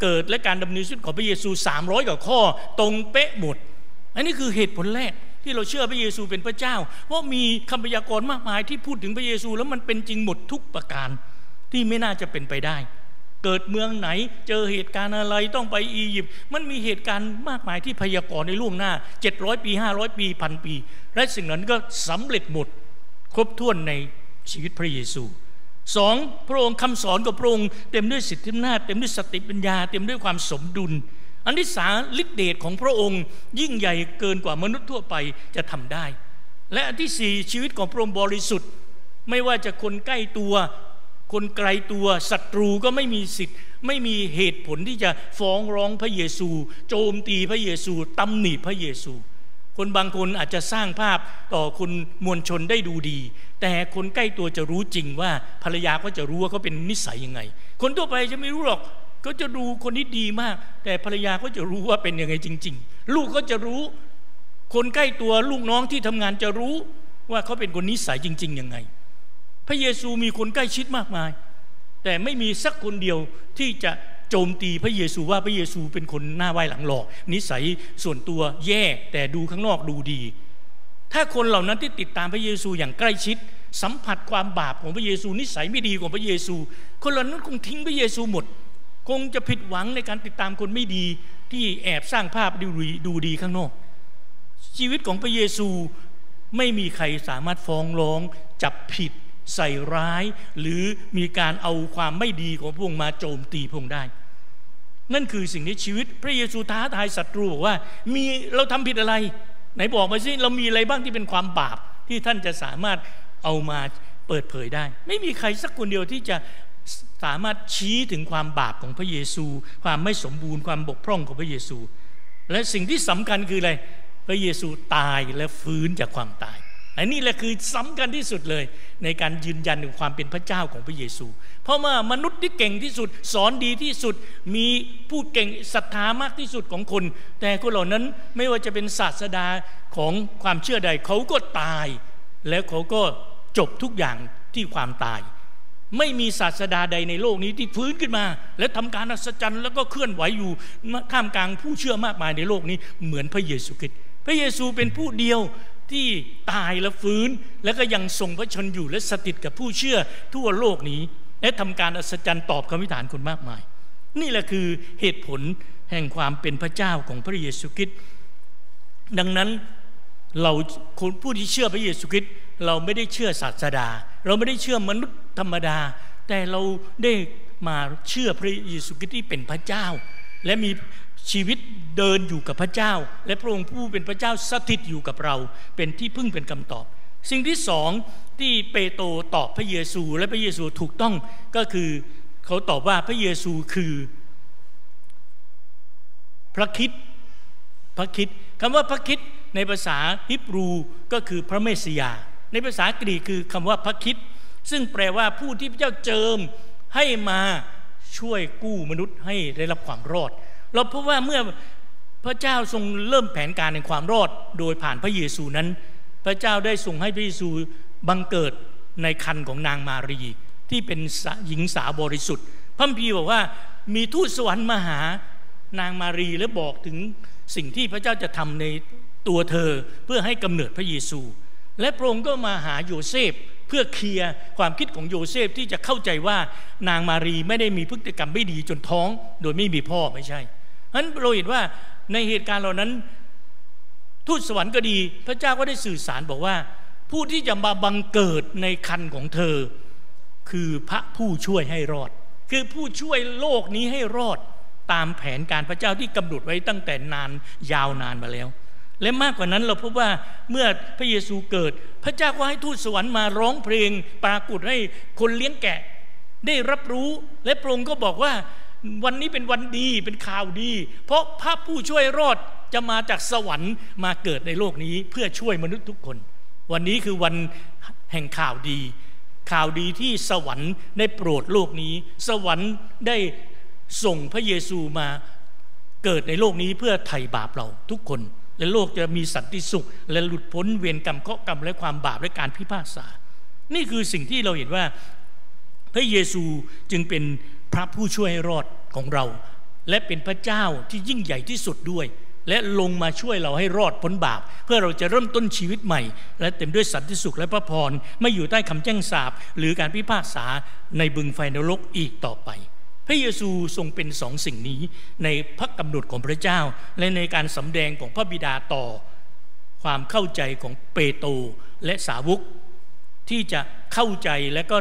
เกิดและการดำเนินชีวิตของพระเยซู 300กว่าข้อ ตรงเป๊ะหมด อันนี้คือเหตุผลแรกที่เราเชื่อพระเยซูเป็นพระเจ้า เพราะมีคำพยากรณ์มากมายที่พูดถึงพระเยซู แล้วมันเป็นจริงหมดทุกประการที่ไม่น่าจะเป็นไปได้ เกิดเมืองไหนเจอเหตุการณ์อะไรต้องไปอียิปต์มันมีเหตุการณ์มากมายที่พยากรณ์ในล่วงหน้า 700 ปี 500 ปีพันปี และสิ่งนั้นก็สำเร็จหมดครบถ้วนในชีวิตพระเยซูสองพระองค์คำสอนกับพระองค์เต็มด้วยสิทธิอำนาจเต็มด้วยสติปัญญา เต็มด้วยความสมดุล อันที่สาฤทธิเดชของพระองค์ยิ่งใหญ่เกินกว่ามนุษย์ทั่วไปจะทำได้ และอันที่สี่ชีวิตของพระองค์บริสุทธิ์ ไม่ว่าจะคนใกล้ตัว คนไกลตัวศัตรูก็ไม่มีสิทธิ์ ไม่มีเหตุผลที่จะฟ้องร้องพระเยซู โจมตีพระเยซูตำหนิพระเยซู คนบางคนอาจจะสร้างภาพต่อคนมวลชนได้ดูดี แต่คนใกล้ตัวจะรู้จริงว่าภรรยาก็จะรู้ว่าเขาเป็นนิสัยยังไง คนทั่วไปจะไม่รู้หรอก ก็จะดูคนนี้ดีมาก แต่ภรรยาก็จะรู้ว่าเป็นยังไงจริง ๆ ลูกก็จะรู้ คนใกล้ตัวลูกน้องที่ทำงานจะรู้ว่าเขาเป็นคนนิสัยจริงๆยังไง พระเยซูมีคนใกล้ชิดมากมาย แต่ไม่มีสักคนเดียวที่จะโจมตีพระเยซูว่าพระเยซูเป็นคนหน้าไหว้หลังหลอก นิสัยส่วนตัวแย่แต่ดูข้างนอกดูดี ถ้าคนเหล่านั้นที่ติดตามพระเยซูอย่างใกล้ชิด สัมผัสความบาปของพระเยซูนิสัยไม่ดีของพระเยซู คนเหล่านั้นคงทิ้งพระเยซูหมด คงจะผิดหวังในการติดตามคนไม่ดีที่แอบสร้างภาพดูดูดีข้างนอก ชีวิตของพระเยซูไม่มีใครสามารถฟ้องร้อง จับผิด ใส่ร้าย หรือมีการเอาความไม่ดีของพระองมาโจมตีพระองได้ นั่นคือสิ่งที่ชีวิตพระเยซูท้าทายศัตรูบอกว่า มีเราทำผิดอะไร ไหนบอกมาสิเรามีอะไรบ้างที่เป็นความบาปที่ท่านจะสามารถเอามาเปิดเผยได้ ไม่มีใครสักคนเดียวที่จะ สามารถชี้ถึงความบาปของพระเยซู ความไม่สมบูรณ์ความบกพร่องของพระเยซู และสิ่งที่สำคัญคืออะไรพระเยซูตายและฟื้นจากความตายอันนี้แหละคือสำคัญที่สุดเลย ในการยืนยันถึงความเป็นพระเจ้าของพระเยซู เพราะว่ามนุษย์ที่เก่งที่สุด สอนดีที่สุด มีผู้เก่งศรัทธามากที่สุดของคน แต่คนเหล่านั้นไม่ว่าจะเป็นศาสดาของความเชื่อใดเขาก็ตาย แล้วเขาก็จบทุกอย่างที่ความตาย ไม่มีศาสดาใดในโลกนี้ที่ฟื้นขึ้นมา และทำการอัศจรรย์แล้วก็เคลื่อนไหวอยู่ท่ามกลางผู้เชื่อมากมายในโลกนี้เหมือนพระเยซูคริสต์พระเยซูเป็นผู้เดียวที่ตายและฟื้น แล้วก็ยังทรงพระชนอยู่และสถิตกับผู้เชื่อทั่วโลกนี้ และทำการอัศจรรย์ตอบคำวิฐานคนมากมาย นี่แหละคือเหตุผลแห่งความเป็นพระเจ้าของพระเยซูคริสต์ดังนั้นเราคนผู้ที่เชื่อพระเยซูคริสต์เราไม่ได้เชื่อศาสดา เราไม่ได้เชื่อมนุษย์ ธรรมดา แต่เราได้มาเชื่อพระเยซูคริสต์ที่เป็นพระเจ้า และมีชีวิตเดินอยู่กับพระเจ้า และพระองค์ผู้เป็นพระเจ้าสถิตอยู่กับเรา เป็นที่พึ่งเป็นคำตอบ สิ่งที่สองที่เปโตรตอบพระเยซู และพระเยซูถูกต้องก็คือเขาตอบว่าพระเยซูคือ พระคิดพระคิดคำว่าพระคิดในภาษาฮิบรูก็คือพระเมสสิยา ในภาษากรีกคือคำว่าพระคิด ซึ่งแปลว่าผู้ที่พระเจ้าเจิมให้มาช่วยกู้มนุษย์ให้ได้รับความรอด เราพบว่าเมื่อพระเจ้าทรงเริ่มแผนการในความรอด โดยผ่านพระเยซูนั้น พระเจ้าได้ทรงให้พระเยซูบังเกิดในคันของนางมารี ที่เป็นหญิงสาวบริสุทธิ์พระพีบอกว่ามีทูตสวรรค์มาหานางมารีและบอกถึงสิ่งที่พระเจ้าจะทำในตัวเธอเพื่อให้กำเนิดพระเยซู และพระองค์ก็มาหาโยเซฟ เพื่อเคลียร์ความคิดของโยเซฟที่จะเข้าใจว่านางมารีไม่ได้มีพฤติกรรมไม่ดีจนท้อง โดยไม่มีพ่อไม่ใช่ฉะนั้นเราเห็นว่าในเหตุการณ์เหล่านั้น ทูตสวรรค์ก็ดี พระเจ้าก็ได้สื่อสารบอกว่า ผู้ที่จะมาบังเกิดในคันของเธอ คือพระผู้ช่วยให้รอด คือผู้ช่วยโลกนี้ให้รอดตามแผนการพระเจ้าที่กำหนดไว้ตั้งแต่นานยาวนานมาแล้ว และมากกว่านั้นเราพบว่าเมื่อพระเยซูเกิด พระเจ้าก็ให้ทูตสวรรค์มาร้องเพลงปรากฏให้คนเลี้ยงแกะ ได้รับรู้และพระองค์ก็บอกว่าวันนี้เป็นวันดีเป็นข่าวดี เพราะพระผู้ช่วยรอดจะมาจากสวรรค์มาเกิดในโลกนี้เพื่อช่วยมนุษย์ทุกคน วันนี้คือวันแห่งข่าวดี ข่าวดีที่สวรรค์ได้โปรดโลกนี้ สวรรค์ได้ส่งพระเยซูมาเกิดในโลกนี้เพื่อไถ่บาปเราทุกคน และโลกจะมีสันติสุข และหลุดพ้นเวรกรรมเคาะกรรมและความบาปและการพิพากษา นี่คือสิ่งที่เราเห็นว่า พระเยซูจึงเป็นพระผู้ช่วยให้รอดของเรา และเป็นพระเจ้าที่ยิ่งใหญ่ที่สุดด้วย และลงมาช่วยเราให้รอดพ้นบาป เพื่อเราจะเริ่มต้นชีวิตใหม่ และเต็มด้วยสันติสุขและพระพรไม่อยู่ใต้คำแจ้งสาบหรือการพิพากษาในบึงไฟนรกอีกต่อไป พระเยซูทรงเป็นสองสิ่งนี้ในพระกำหนดของพระเจ้า และในการสำแดงของพระบิดาต่อ ความเข้าใจของเปโตรและสาวก ที่จะเข้าใจและก็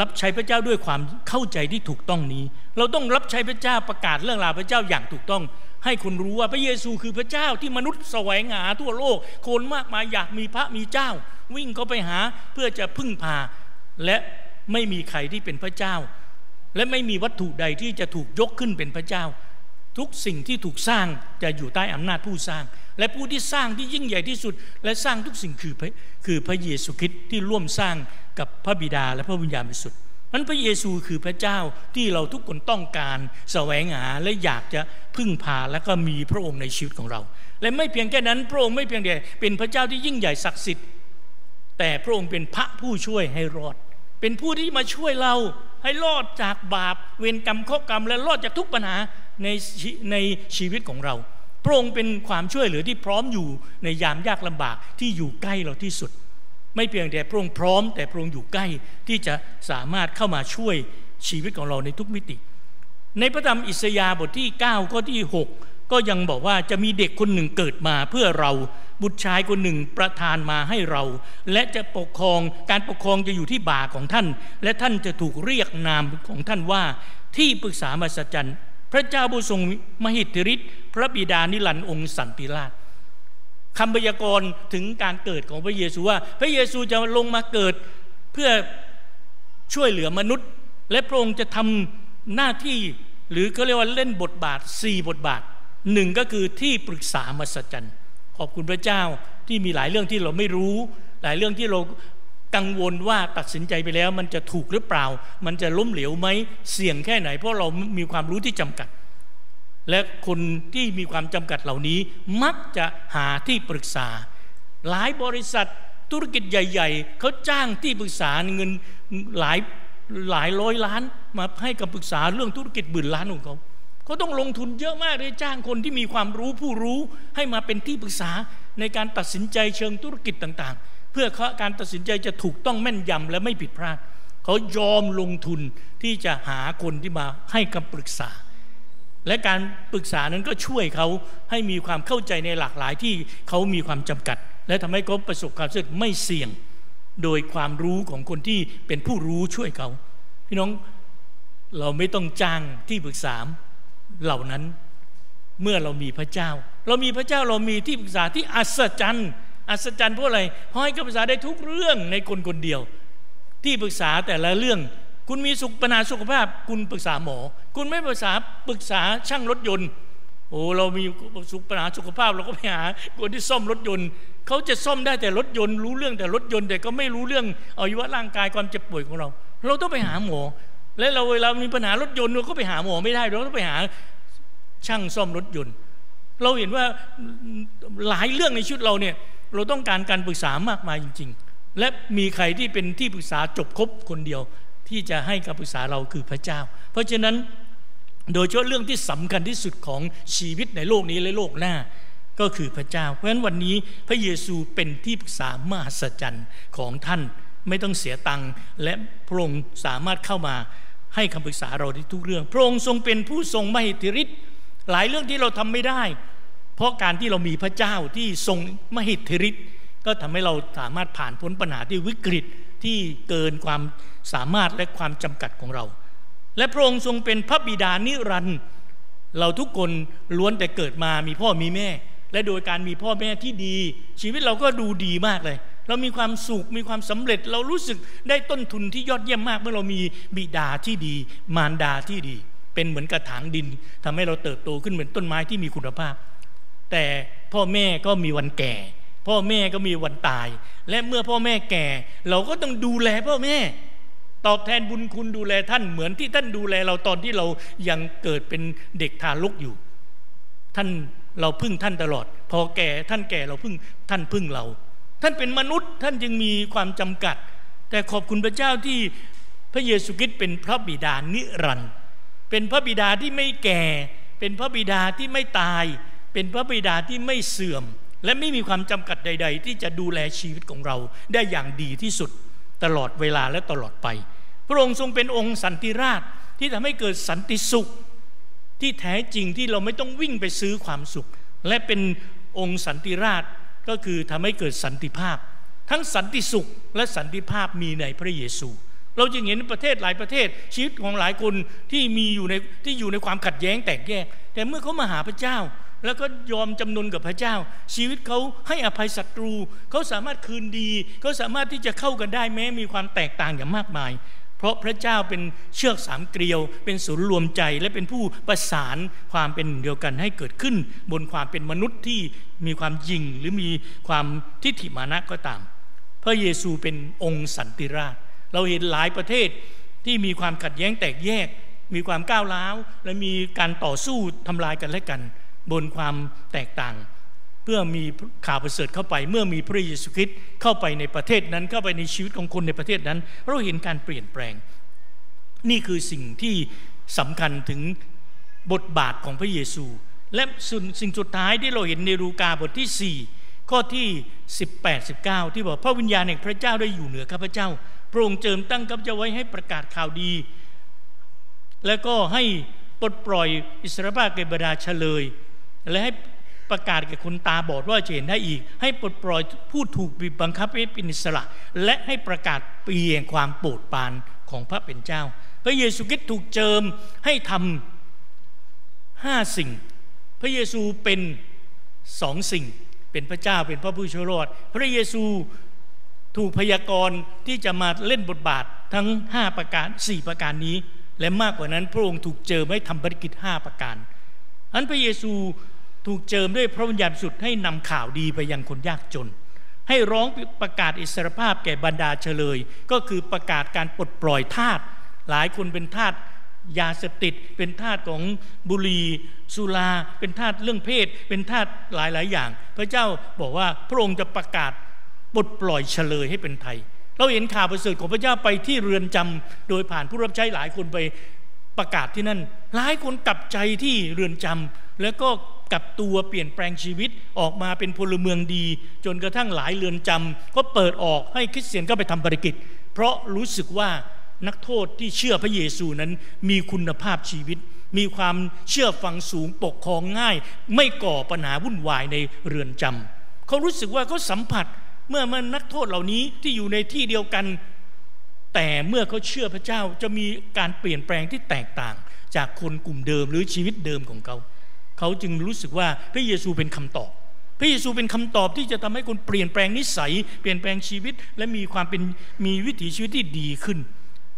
รับใช้พระเจ้าด้วยความเข้าใจที่ถูกต้องนี้ เราต้องรับใช้พระเจ้าประกาศเรื่องราวพระเจ้าอย่างถูกต้อง ให้คนรู้ว่าพระเยซูคือพระเจ้าที่มนุษย์แสวงหาทั่วโลก คนมากมายอยากมีพระมีเจ้า วิ่งเข้าไปหาเพื่อจะพึ่งพา และไม่มีใครที่เป็นพระเจ้า และไม่มีวัตถุใดที่จะถูกยกขึ้นเป็นพระเจ้า ทุกสิ่งที่ถูกสร้างจะอยู่ใต้อำนาจผู้สร้าง และผู้ที่สร้างที่ยิ่งใหญ่ที่สุด และสร้างทุกสิ่งคือคือพระเยซูคริสต์ที่ร่วมสร้างกับพระบิดาและพระวิญญาณบริสุทธิ์นั้นพระเยซูคือพระเจ้าที่เราทุกคนต้องการแสวงหาและอยากจะพึ่งพาและก็มีพระองค์ในชีวิตของเรา และไม่เพียงแค่นั้น พระองค์ไม่เพียงแต่เป็นพระเจ้าที่ยิ่งใหญ่ศักดิ์สิทธิ์ แต่พระองค์เป็นพระผู้ช่วยให้รอด เป็นผู้ที่มาช่วยเรา ให้รอดจากบาปเวรกรรมข้อกรรม และรอดจากทุกปัญหาในในชีวิตของเราพระองค์เป็นความช่วยเหลือที่พร้อมอยู่ในยามยากลำบากที่อยู่ใกล้เราที่สุด ไม่เพียงแต่พระองค์พร้อม แต่พระองค์อยู่ใกล้ที่จะสามารถเข้ามาช่วยชีวิตของเราในทุกมิติ ในพระธรรมอิสยาห์บทที่ 9 ข้อที่ 6 ก็ยังบอกว่าจะมีเด็กคนหนึ่งเกิดมาเพื่อเรา บุตรชายคนหนึ่งประทานมาให้เรา และจะปกครองการปกครองจะอยู่ที่บ่าของท่าน และท่านจะถูกเรียกนามของท่านว่าที่ปรึกษามหัศจรรย์พระเจ้าผู้ทรงมหิทธิฤทธิ์พระบิดานิรันองค์สันติราชคำพยากรณ์ถึงการเกิดของพระเยซูว่า พระเยซูจะลงมาเกิดเพื่อช่วยเหลือมนุษย์ และพระองค์จะทำหน้าที่หรือเขาเรียกว่าเล่นบทบาท 4 บทบาท หนึ่งก็คือที่ปรึกษามหัศจรรย์ขอบคุณพระเจ้าที่มีหลายเรื่องที่เราไม่รู้ หลายเรื่องที่เรากังวลว่าตัดสินใจไปแล้ว มันจะถูกหรือเปล่า มันจะล้มเหลวไหมเสี่ยงแค่ไหน เพราะเรามีความรู้ที่จำกัด และคนที่มีความจำกัดเหล่านี้ มักจะหาที่ปรึกษา หลายบริษัทธุรกิจใหญ่ ๆเขาจ้างที่ปรึกษาเงินหลายหลายร้อยล้าน มาให้กับปรึกษาเรื่องธุรกิจบื่นล้านของเขา เขาต้องลงทุนเยอะมากเลยจ้างคนที่มีความรู้ผู้รู้ให้มาเป็นที่ปรึกษาในการตัดสินใจเชิงธุรกิจต่างๆ เพื่อการตัดสินใจจะถูกต้องแม่นยำและไม่ผิดพลาดเขายอมลงทุนที่จะหาคนที่มาให้คำปรึกษา และการปรึกษานั้นก็ช่วยเขาให้มีความเข้าใจในหลากหลายที่เขามีความจำกัด และทำให้เขาประสบความสำเร็จไม่เสี่ยง โดยความรู้ของคนที่เป็นผู้รู้ช่วยเขาพี่น้องเราไม่ต้องจ้างที่ปรึกษา เหล่านั้นเมื่อเรามีพระเจ้า เรามีพระเจ้าเรามีที่ปรึกษาที่อัศจรรย์อัศจรรย์เพราะอะไรเพราะให้กับปรึกษาได้ทุกเรื่องในคนคนเดียว ที่ปรึกษาแต่ละเรื่อง คุณมีสุขปัญหาสุขภาพ คุณปรึกษาหมอ คุณไม่ปรึกษาปรึกษาช่างรถยนต์ โอ้เรามีสุขปัญหาสุขภาพ เราก็ไปหาคนที่ซ่อมรถยนต์เขาจะซ่อมได้แต่รถยนต์รู้เรื่องแต่รถยนต์แต่ก็ไม่รู้เรื่องอวัยวะร่างกายความเจ็บป่วยของเรา เราต้องไปหาหมอ และเราเวลามีปัญหารถยนต์เราก็ไปหาหมอไม่ได้เราต้องไปหาช่างซ่อมรถยนต์ เราเห็นว่าหลายเรื่องในชีวิตเราเนี่ยเราต้องการการปรึกษามากมายจริง ๆ และมีใครที่เป็นที่ปรึกษาจบครบคนเดียว ที่จะให้คำปรึกษาเราคือพระเจ้า เพราะฉะนั้นโดยเฉพาะเรื่องที่สำคัญที่สุดของชีวิตในโลกนี้และโลกหน้าก็คือพระเจ้า เพราะฉะนั้นวันนี้พระเยซูเป็นที่ปรึกษามหัศจรรย์ของท่านไม่ต้องเสียตังค์และพระองค์สามารถเข้ามา ให้คำปรึกษาเราในทุกเรื่อง พระองค์ทรงเป็นผู้ทรงมหิทธิฤทธิ์หลายเรื่องที่เราทำไม่ได้ เพราะการที่เรามีพระเจ้าที่ทรงมหิทธิฤทธิ์ก็ทำให้เราสามารถผ่านพ้นปัญหาที่วิกฤตที่เกินความสามารถและความจำกัดของเรา และพระองค์ทรงเป็นพระบิดานิรันดร์เราทุกคนล้วนแต่เกิดมามีพ่อมีแม่ และโดยการมีพ่อแม่ที่ดี ชีวิตเราก็ดูดีมากเลย เรามีความสุขมีความสำเร็จ เรารู้สึกได้ต้นทุนที่ยอดเยี่ยมมาก เมื่อเรามีบิดาที่ดี มารดาที่ดี เป็นเหมือนกระถางดินทำให้เราเติบโตขึ้นเหมือนต้นไม้ที่มีคุณภาพ แต่พ่อแม่ก็มีวันแก่ พ่อแม่ก็มีวันตาย และเมื่อพ่อแม่แก่ เราก็ต้องดูแลพ่อแม่ ตอบแทนบุญคุณดูแลท่านเหมือนที่ท่านดูแลเราตอนที่เรายังเกิดเป็นเด็กทารกอยู่ ท่านเราพึ่งท่านตลอด พอแก่ท่านแก่เราพึ่งท่านพึ่งเรา ท่านเป็นมนุษย์ท่านจึงมีความจำกัด แต่ขอบคุณพระเจ้าที่พระเยซูคริสต์เป็นพระบิดานิรันดร์เป็นพระบิดาที่ไม่แก่ เป็นพระบิดาที่ไม่ตาย เป็นพระบิดาที่ไม่เสื่อม และไม่มีความจำกัดใด ๆ ที่จะดูแลชีวิตของเราได้อย่างดีที่สุดตลอดเวลาและตลอดไป พระองค์ทรงเป็นองค์สันติราชที่ทำให้เกิดสันติสุข ที่แท้จริงที่เราไม่ต้องวิ่งไปซื้อความสุข และเป็นองค์สันติราช ก็คือทำให้เกิดสันติภาพ ทั้งสันติสุขและสันติภาพมีในพระเยซู เราจึงเห็นประเทศหลายประเทศชีวิตของหลายคนที่มีอยู่ในที่อยู่ในความขัดแย้งแตกแยก แต่เมื่อเขามาหาพระเจ้า แล้วก็ยอมจำนนกับพระเจ้า ชีวิตเขาให้อภัยศัตรูเขาสามารถคืนดีเขาสามารถที่จะเข้ากันได้แม้มีความแตกต่างอย่างมากมาย ราะพระเจ้าเป็นเชือกสามเกลียว เป็นศูนย์รวมใจและเป็นผู้ประสานความเป็นเดียวกันให้เกิดขึ้น บนความเป็นมนุษย์ที่มีความยิ่งหรือมีความทิฏฐิมานะก็ตาม พระเยซูเป็นองค์สันติราช เราเห็นหลายประเทศที่มีความขัดแย้งแตกแยก มีความก้าวร้าว และมีการต่อสู้ทำลายกันและกัน บนความแตกต่าง เพื่อมีข่าวประเสริฐเข้าไป เมื่อมีพระเยซูคริสต์เข้าไปในประเทศนั้น เข้าไปในชีวิตของคนในประเทศนั้น เราเห็นการเปลี่ยนแปลง นี่คือสิ่งที่สำคัญถึงบทบาทของพระเยซู และสิ่งสุดท้ายที่เราเห็นในรูกาบทที่ 4 ข้อที่ 18 19 ที่บอกพระวิญญาณแห่งพระเจ้าได้อยู่เหนือข้าพเจ้า พระองค์เจิมตั้งข้าพเจ้าไว้ให้ประกาศข่าวดี และก็ให้ปลดปล่อยอิสรภาพแก่บรรดาเฉลย และให้ ประกาศแก่คนตาบอดว่าจะเห็นได้อีก ให้ปลดปล่อยผู้ถูกบีบบังคับให้เป็นอิสระ และให้ประกาศเปลี่ยนความโปรดปรานของพระเป็นเจ้า พระเยซูคริสต์ถูกเจิมให้ทำห้าสิ่ง พระเยซูเป็นสองสิ่ง เป็นพระเจ้าเป็นพระผู้ช่วยรอด พระเยซูถูกพยากรณ์ที่จะมาเล่นบทบาททั้งห้าประการสี่ประการนี้ และมากกว่านั้นพระองค์ถูกเจิมให้ทำภารกิจห้าประการอันพระเยซู ถูกเจิมด้วยพระวิญญาณสุดให้นำข่าวดีไปยังคนยากจน ให้ร้องประกาศอิสรภาพแก่บรรดาเฉลย ก็คือประกาศการปลดปล่อยทาสหลายคนเป็นทาสยาเสพติด เป็นทาสของบุหรี่สุราเป็นทาสเรื่องเพศ เป็นทาสหลายหลายอย่าง พระเจ้าบอกว่าพระองค์จะประกาศปลดปล่อยเฉลยให้เป็นไทย เราเห็นข่าวประเสริฐของพระเจ้าไปที่เรือนจำโดยผ่านผู้รับใช้หลายคนไปประกาศที่นั่น หลายคนกลับใจที่เรือนจำแล้วก็ กับตัวเปลี่ยนแปลงชีวิตออกมาเป็นพลเมืองดี จนกระทั่งหลายเรือนจำก็เปิดออกให้คริสเตียนก็ไปทำภารกิจ เพราะรู้สึกว่านักโทษที่เชื่อพระเยซูนั้นมีคุณภาพชีวิต มีความเชื่อฟังสูงปกครองง่าย ไม่ก่อปัญหาวุ่นวายในเรือนจำเขารู้สึกว่าเขาสัมผัสเมื่อมันนักโทษเหล่านี้ที่อยู่ในที่เดียวกัน แต่เมื่อเขาเชื่อพระเจ้าจะมีการเปลี่ยนแปลงที่แตกต่าง จากคนกลุ่มเดิมหรือชีวิตเดิมของเขา เขาจึงรู้สึกว่าพระเยซูเป็นคำตอบ พระเยซูเป็นคำตอบที่จะทำให้คนเปลี่ยนแปลงนิสัย เปลี่ยนแปลงชีวิต และมีความเป็นมีวิถีชีวิตที่ดีขึ้น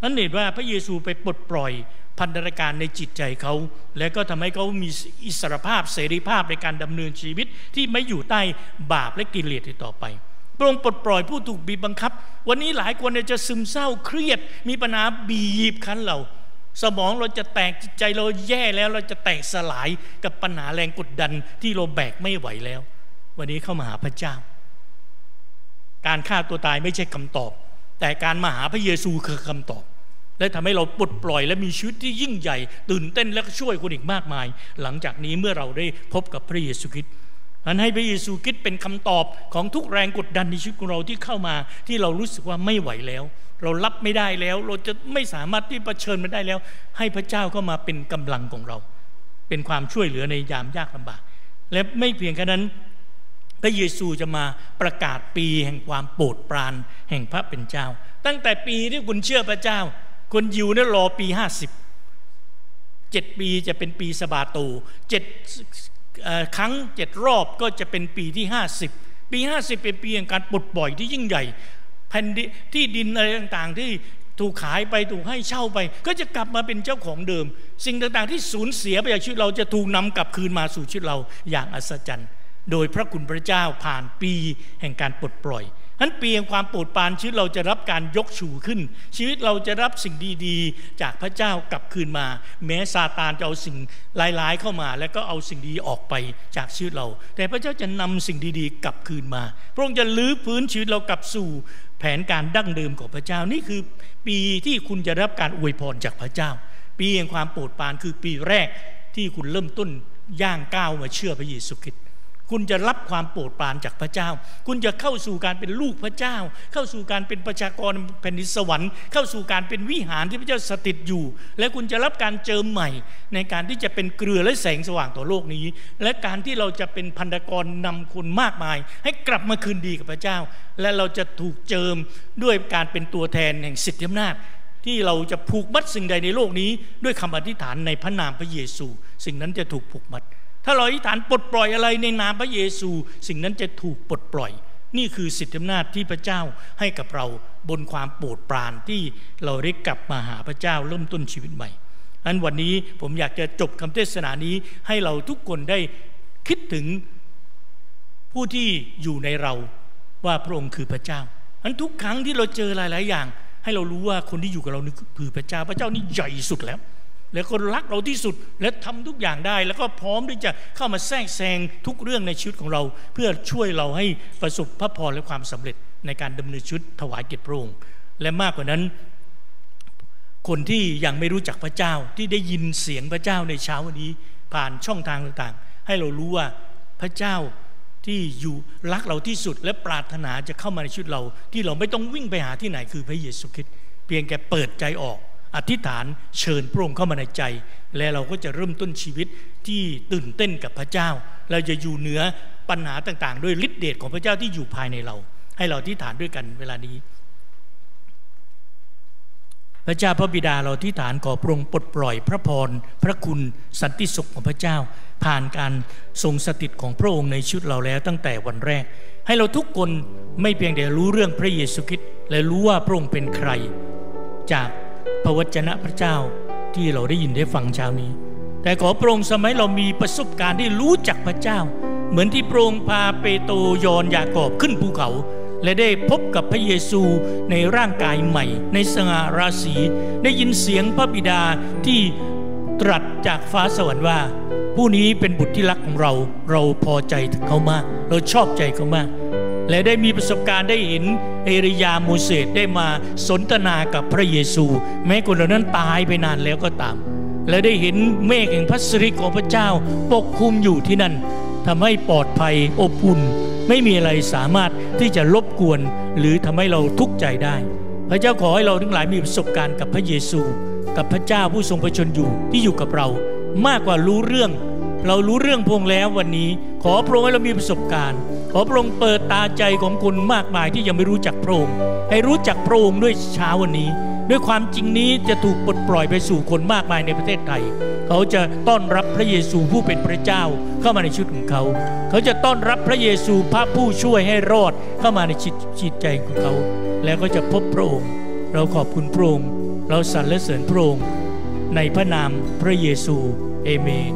นั่นเห็นว่าพระเยซูไปปลดปล่อยพันธนาการในจิตใจเขา และก็ทำให้เขามีอิสรภาพเสรีภาพในการดำเนินชีวิตที่ไม่อยู่ใต้บาปและกิเลสต่อไปพระองค์ปลดปล่อยผู้ถูกบีบบังคับ วันนี้หลายคนจะซึมเศร้าเครียด มีปัญหาบีบคั้นเรา สมองเราจะแตกจิตใจเราแย่แล้วเราจะแตกสลายกับปัญหาแรงกดดันที่เราแบกไม่ไหวแล้ว วันนี้เข้ามาหาพระเจ้า การฆ่าตัวตายไม่ใช่คำตอบ แต่การมาหาพระเยซูคือคำตอบ และทำให้เราปลดปล่อยและมีชีวิตที่ยิ่งใหญ่ ตื่นเต้นและช่วยคนอีกมากมาย หลังจากนี้เมื่อเราได้พบกับพระเยซูคริสต์อันให้พระเยซูคริสต์เป็นคำตอบของทุกแรงกดดันในชีวิตของเราที่เข้ามาที่เรารู้สึกว่าไม่ไหวแล้ว เรารับไม่ได้แล้ว เราจะไม่สามารถที่เผชิญมันได้แล้ว ให้พระเจ้าเข้ามาเป็นกำลังของเรา เป็นความช่วยเหลือในยามยากลำบาก และไม่เพียงแค่นั้น พระเยซูจะมาประกาศปีแห่งความโปรดปรานแห่งพระเป็นเจ้า ตั้งแต่ปีที่คุณเชื่อพระเจ้า คนยิวเนี่ยรอปีห้าสิบเจ็ดปีจะเป็นปีสบาโตเจ็ดครั้งเจ็ดรอบก็จะเป็นปีที่50ปี 50 เป็นปีแห่งการปลดปล่อยที่ยิ่งใหญ่ ผ่นที่ดินอะไรต่างๆ ที่ถูกขายไปถูกให้เช่าไป ก็จะกลับมาเป็นเจ้าของเดิม สิ่งต่างๆ ที่สูญเสียไปจากชีวิตเราจะถูกนำกลับคืนมาสู่ชีวิตเราอย่างอัศจรรย์ โดยพระคุณพระเจ้าผ่านปีแห่งการปลดปล่อย นั้นปียงความโปรดปรานชีวิตเราจะรับการยกชูขึ้น ชีวิตเราจะรับสิ่งดีๆ จากพระเจ้ากลับคืนมา แม้ซาตานจะเอาสิ่งร้ายๆเข้ามา แล้วก็เอาสิ่งดีออกไปจากชีวิตเรา แต่พระเจ้าจะนำสิ่งดีๆ กลับคืนมา พระองค์จะลื้อพื้นชีวิตเรากลับสู่แผนการดั้งเดิมของพระเจ้านี่คือ ปีที่คุณจะรับการอวยพรจากพระเจ้า ปีแห่งความโปรดปรานคือปีแรกที่คุณเริ่มต้นย่างก้าวมาเชื่อพระเยซูคริสต์ คุณจะรับความโปรดปรานจากพระเจ้า คุณจะเข้าสู่การเป็นลูกพระเจ้า เข้าสู่การเป็นประชากรแผ่นดินสวรรค์ เข้าสู่การเป็นวิหารที่พระเจ้าสถิตอยู่ และคุณจะรับการเจิมใหม่ ในการที่จะเป็นเกลือและแสงสว่างต่อโลกนี้ และการที่เราจะเป็นพันธกรนำคนมากมาย ให้กลับมาคืนดีกับพระเจ้า และเราจะถูกเจิมด้วยการเป็นตัวแทนแห่งสิทธิอำนาจที่เราจะผูกมัดสิ่งใดในโลกนี้ ด้วยคำอธิษฐานในพระนามพระเยซู สิ่งนั้นจะถูกผูกมัด ถ้าเราอธิษฐานปลดปล่อยอะไรในนามพระเยซู สิ่งนั้นจะถูกปลดปล่อย นี่คือสิทธิอำนาจที่พระเจ้าให้กับเราบนความโปรดปรานที่เราได้กลับมาหาพระเจ้าเริ่มต้นชีวิตใหม่อันวันนี้ผมอยากจะจบคำเทศนานี้ให้เราทุกคนได้คิดถึงผู้ที่อยู่ในเราว่าพระองค์คือพระเจ้าอันทุกครั้งที่เราเจอหลาย ๆ อย่าง ให้เรารู้ว่าคนที่อยู่กับเรานี่คือพระเจ้า พระเจ้านี่ใหญ่สุดแล้ว แล้วก็รักเราที่สุดและทำทุกอย่างได้ แล้วก็พร้อมที่จะเข้ามาแทรกแซงทุกเรื่องในชีวิตของเรา เพื่อช่วยเราให้ประสบพระพรและความสำเร็จในการดำเนินชีวิตถวายเกียรติพระองค์และมากกว่านั้น คนที่ยังไม่รู้จักพระเจ้าที่ได้ยินเสียงพระเจ้าในเช้าวันนี้ ผ่านช่องทางต่างๆ ให้เรารู้ว่าพระเจ้าที่อยู่รักเราที่สุดและปรารถนาจะเข้ามาในชีวิตเรา ที่เราไม่ต้องวิ่งไปหาที่ไหนคือพระเยซูคริสต์เพียงแค่เปิดใจออก อธิษฐานเชิญพระองค์เข้ามาในใจ และเราก็จะเริ่มต้นชีวิตที่ตื่นเต้นกับพระเจ้า เราจะอยู่เหนือปัญหาต่างๆ ด้วยฤทธิเดชของพระเจ้าที่อยู่ภายในเรา ให้เราอธิษฐานด้วยกันเวลานี้ พระเจ้าพระบิดาเราอธิษฐานขอพระองค์ปลดปล่อยพระพรพระคุณสันติสุขของพระเจ้า ผ่านการทรงสถิตของพระองค์ในชุดเราแล้วตั้งแต่วันแรก ให้เราทุกคนไม่เพียงแต่รู้เรื่องพระเยซูคริสต์และรู้ว่าพระองค์เป็นใคร จาก ระวจนะพระเจ้าที่เราได้ยินได้ฟังเช้านี้ แต่ขอพระองค์สมัยเรามีประสบการณ์ที่รู้จักพระเจ้า เหมือนที่พระองค์พาเปโตรยอนยากอบขึ้นภูเขา และได้พบกับพระเยซูในร่างกายใหม่ ในสง่าราศีได้ยินเสียงพระบิดาที่ตรัสจากฟ้าสวรรค์ว่า ผู้นี้เป็นบุตรที่รักของเรา เราพอใจเขามาก เราชอบใจเขามาก และได้มีประสบการณ์ได้เห็น เอริยาโมเสสได้มาสนทนากับพระเยซู แม้คนเหล่านั้นตายไปนานแล้วก็ตาม และได้เห็นเมฆแห่งพระสิริของพระเจ้าปกคลุมอยู่ที่นั่นทำให้ปลอดภัยอบอุ่น ไม่มีอะไรสามารถที่จะรบกวน หรือทำให้เราทุกข์ใจได้ พระเจ้าขอให้เราทั้งหลายมีประสบการณ์กับพระเยซู กับพระเจ้าผู้ทรงพระชนอยู่ที่อยู่กับเรา มากกว่ารู้เรื่อง เรารู้เรื่องพงแล้ววันนี้ ขอพระองค์ให้เรามีประสบการณ์ ขอพระองค์เปิดตาใจของคนมากมายที่ยังไม่รู้จักพระองค์ให้รู้จักพระองค์ด้วยเช้าวันนี้ ด้วยความจริงนี้จะถูกปลดปล่อยไปสู่คนมากมายในประเทศไทย เขาจะต้อนรับพระเยซูผู้เป็นพระเจ้าเข้ามาในชีวิตของเขา เขาจะต้อนรับพระเยซูพระผู้ช่วยให้รอดเข้ามาในจิตใจของเขา แล้วก็จะพบพระองค์เราขอบคุณพระองค์เราสรรเสริญพระองค์ในพระนามพระเยซู เอเมน